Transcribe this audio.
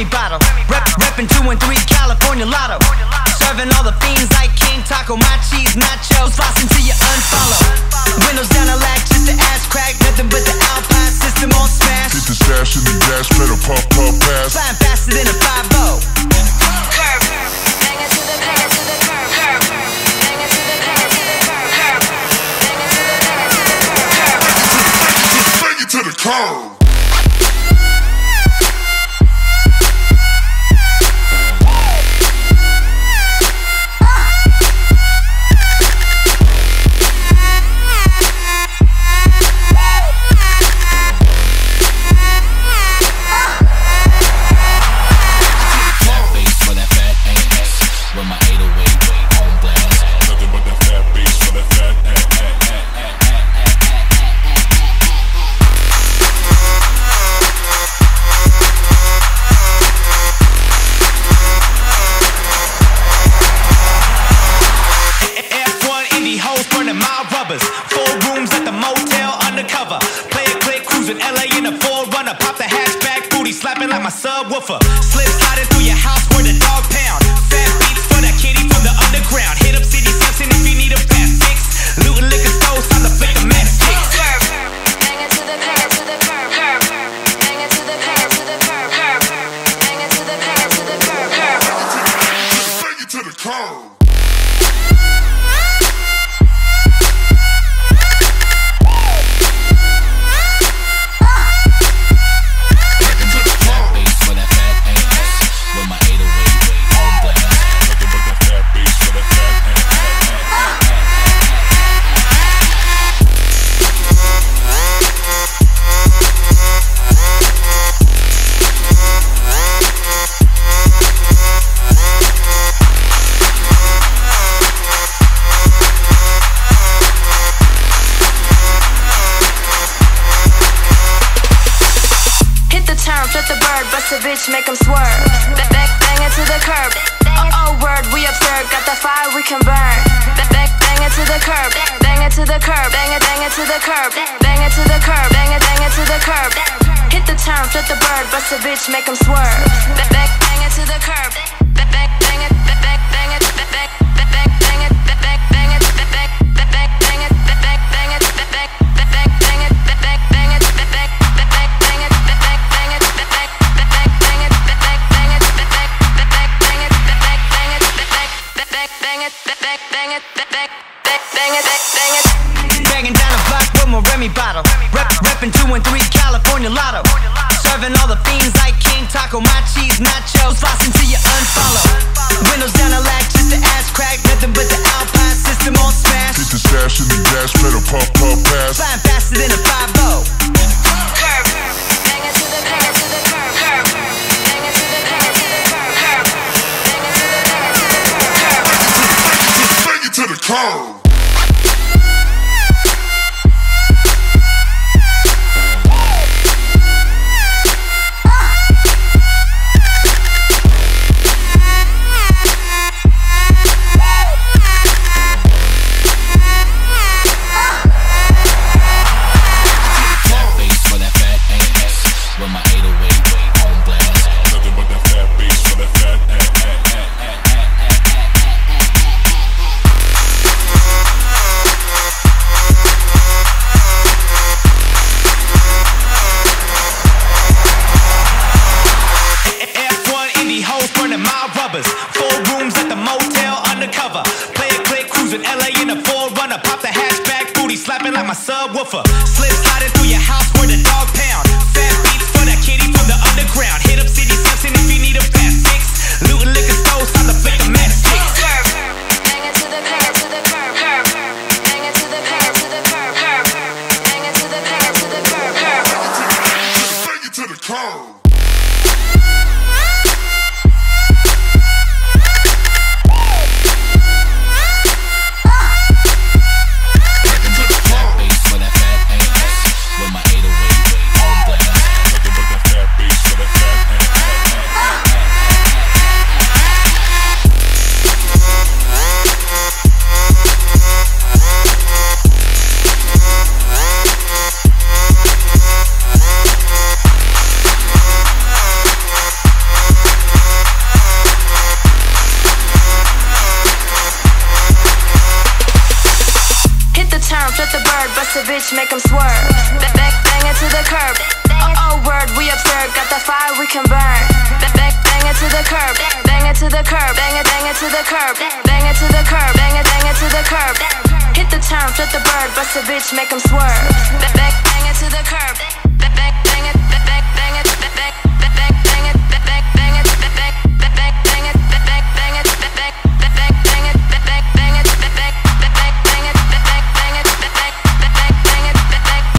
Remy bottle. Rep, reppin' two and three California lotto. Serving all the fiends like King Taco, my cheese nachos. Flossing till you unfollow. Windows down a lag, just the ass crack. Nothing but the Alpine system on smash. Hit the stash in the gas pedal, pump, pump, pass. Flying faster than a 5 Curb. Bang it to the curb, to the curb, curb. Bang it to the curb, to the curb, curb. To the curb, LA in a 4Runner. Pop the hatchback, booty slapping like my subwoofer. Slip sliding through your house where the dog pound. Fat beats for that kitty from the underground. Hit up City Simpson if you need a fast fix. Looting liquor stores, time to flick the matchsticks. Curb. Bang it to the curb, to the curb, curb. Bang it to the curb, to the curb, curb. Bang it to the curb, to the curb, curb. Just bring it to the curb. Bitch, make him swerve. Bang, bang, it to the curb. Oh, oh, word, we observe, got the fire we can burn. Bang, bang, it to the curb. Bang it to the curb. Bang it, bang it to the curb. Bang it to the curb. Bang it, bang it to the curb. Hit the turn, flip the bird, bust a bitch, make him swerve. Bang, bang, it to the curb. Bang, bang, bang it, bang, bang, bang it, bang, bang, Banging down the block with my Remy bottle. Rep, reppin' two and three California lotto. Serving all the fiends like King Taco, my cheese nachos. Bring bring flip the bird, bust a bitch, make 'em swerve. Bang, bang, bang it to the curb. Oh, oh, word, we absurd, got the fire we can burn. Bang, bang, bang it to the curb. Bang it to the curb. Bang it, bang it to the curb. Bang it to the curb. Bang it, bang it to the curb. Hit the turn, flip the bird, bust a bitch, make 'em swerve. Bang, bang, bang it to the curb.